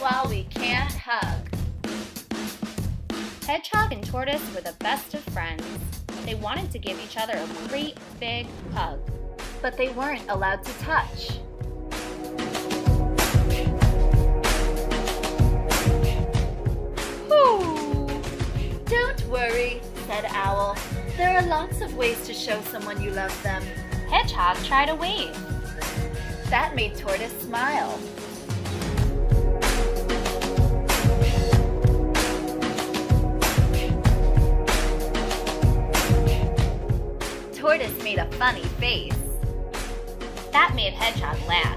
while we can't hug. Hedgehog and Tortoise were the best of friends. They wanted to give each other a great big hug. But they weren't allowed to touch. Whew. Don't worry, said Owl. There are lots of ways to show someone you love them. Hedgehog tried a wave. That made Tortoise smile. Tortoise made a funny face. That made Hedgehog laugh.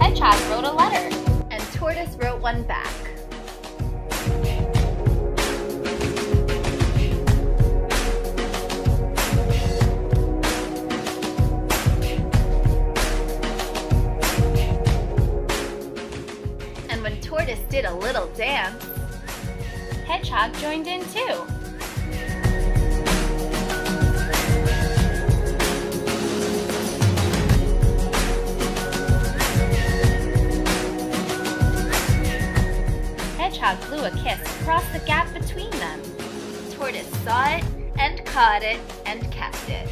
Hedgehog wrote a letter. And Tortoise wrote one back. Tortoise did a little dance, Hedgehog joined in too. Hedgehog blew a kiss across the gap between them. Tortoise saw it and caught it and kept it.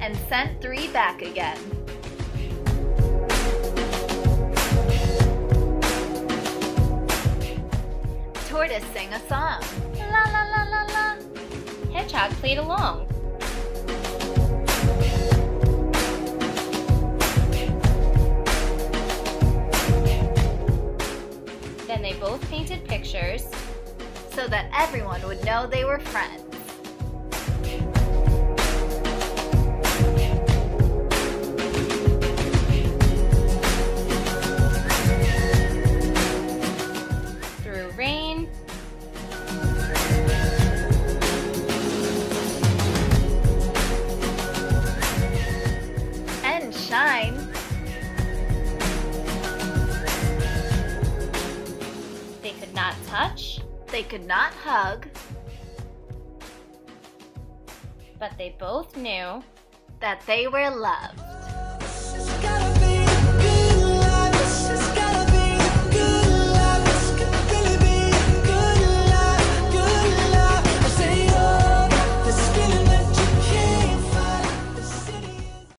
And sent three back again. Tortoise sang a song. La la la la la. Hedgehog played along. Then they both painted pictures. so that everyone would know they were friends. And shine. they could not touch, They could not hug, but they both knew that they were loved.